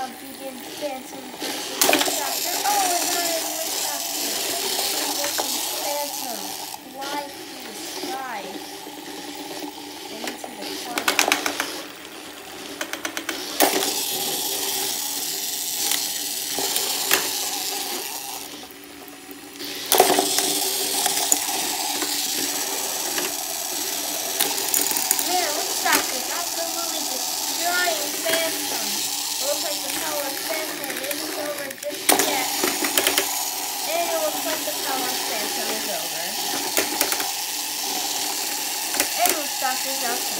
uh, begin Doctor. Oh, and not a Witch Doctor. Versus Phantom. Fly through the sky. And into the clouds. Man, Witch Doctor's absolutely destroying Phantom. It looks like the power of Phantom isn't over just yet. And it looks like the power of Phantom is over. Doctor's the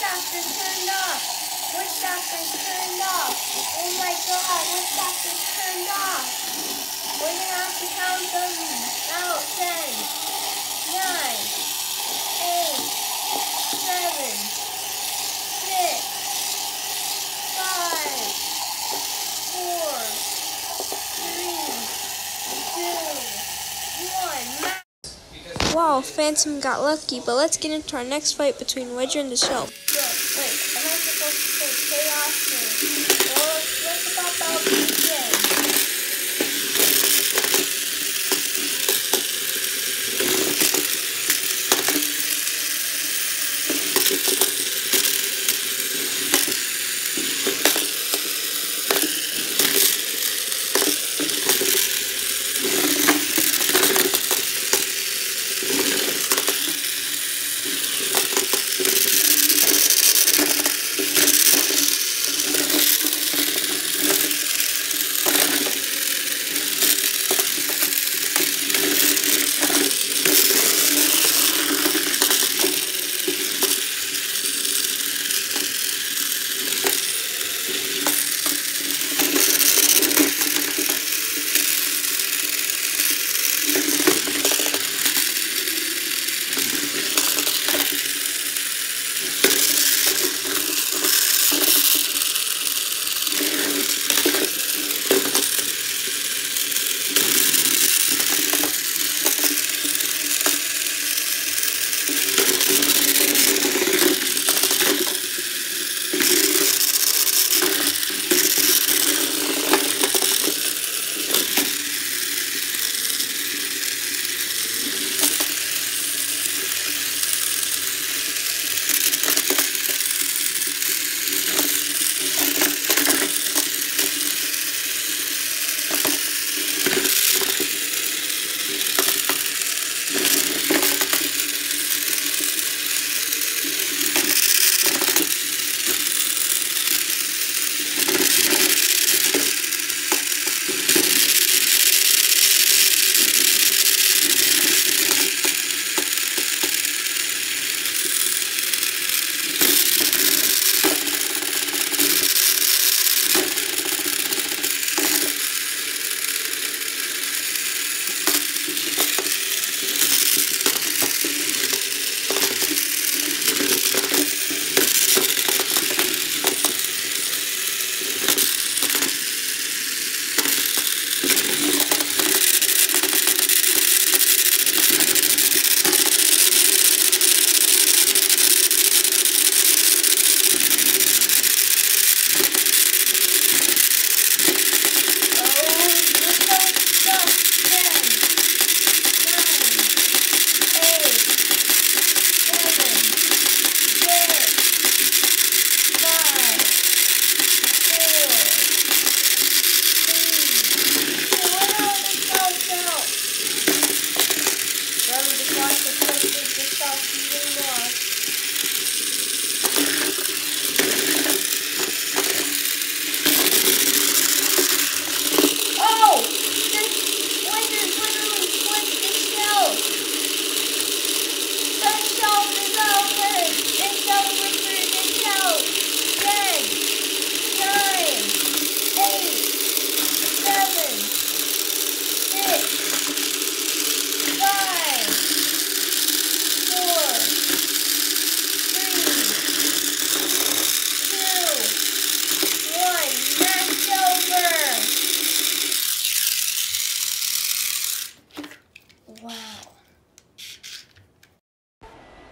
Doctor turned off. Witch Doctor's turned off. Oh my god, Witch Doctor's turned off. We're gonna have to count them out. Ten, nine, eight, seven, six, five, four, three, two, one. Wow, Phantom got lucky, but let's get into our next fight between Wedger and the Shell.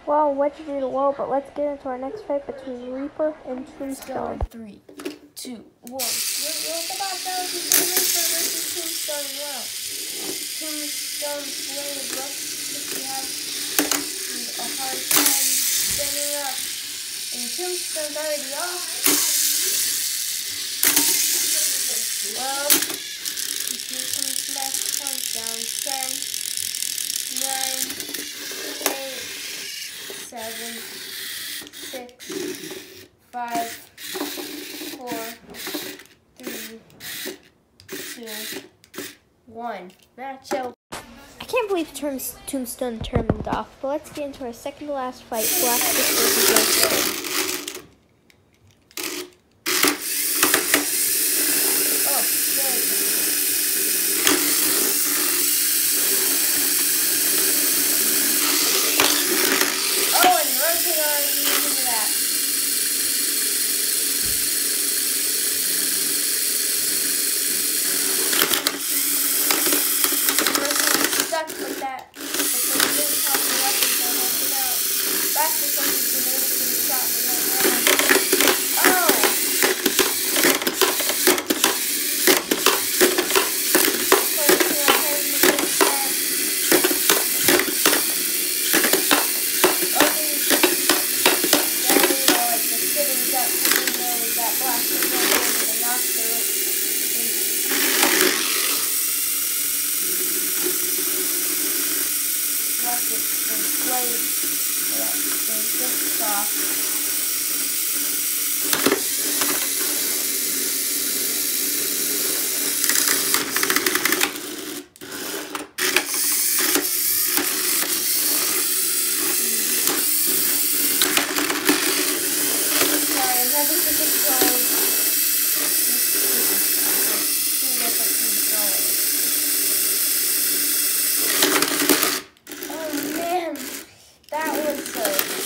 Allegedly low, but let's get into our next fight between Reaper and Tombstone. Three, two, one. What, what about that Reaper versus as well? Tombstone's blade looks like he has a hard time standing up. And Tombstone's already off. Well, here comes last countdown. Ten, nine, eight, seven, six, five, four, three, two, one. Match over. I can't believe Tombstone turned off, but let's get into our second to last fight, Black versus Red. Oh, there it is. Oh, and Rotator using that. Rotate stuck with that. But they didn't have the weapons that helped him out. That's because he's been able to be shot from that round. Oh! Off. Sorry, I'm having to control two different controllers. Oh Oh, man, that was good,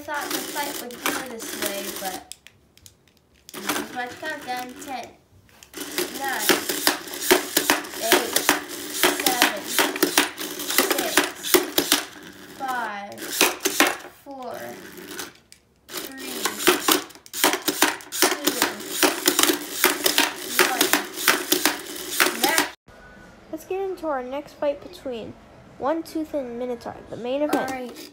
thought the fight would go this way, but is my countdown. 10, 9, 8, 7, 6, 5, 4, 3, Let's get into our next fight between One Tooth and Minotaur, the main event.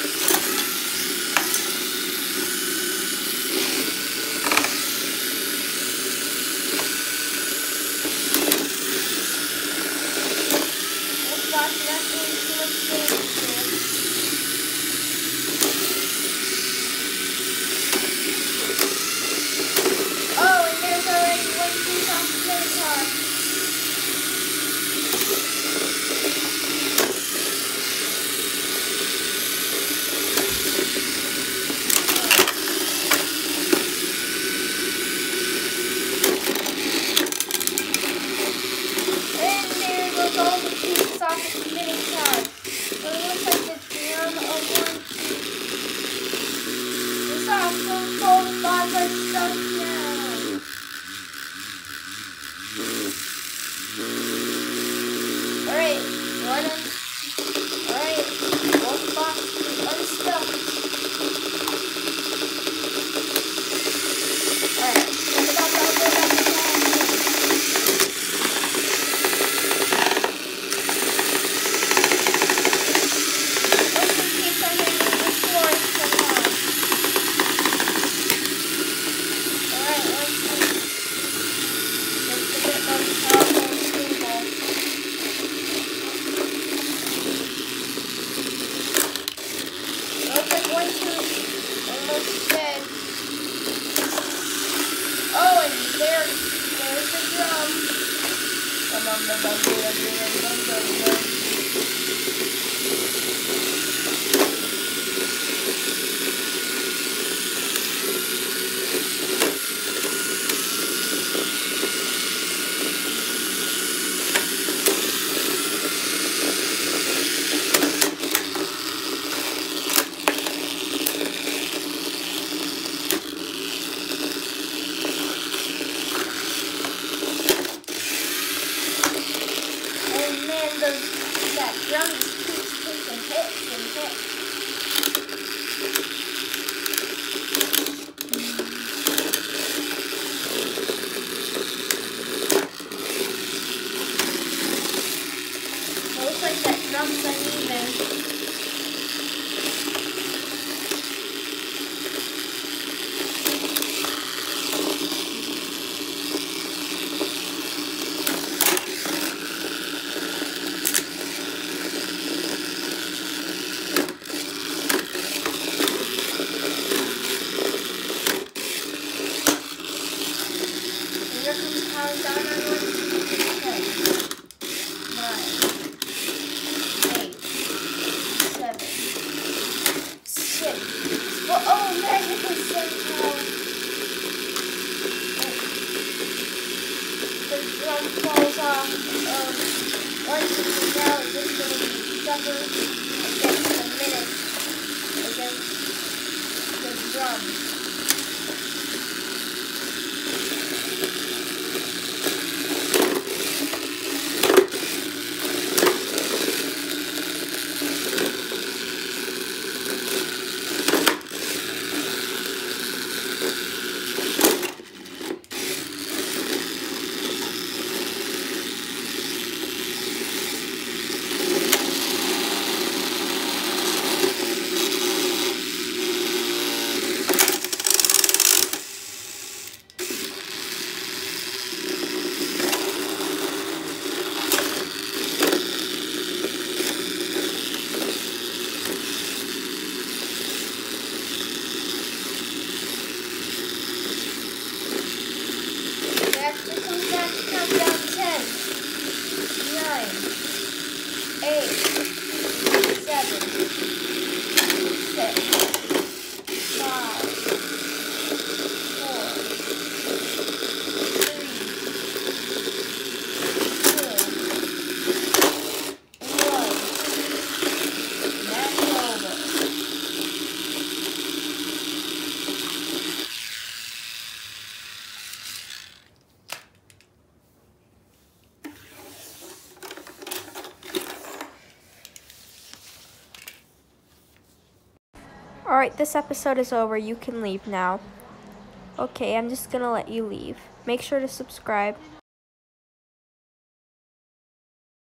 Thank you. Round once it the drum. Alright, this episode is over. You can leave now. Okay, I'm just gonna let you leave. Make sure to subscribe.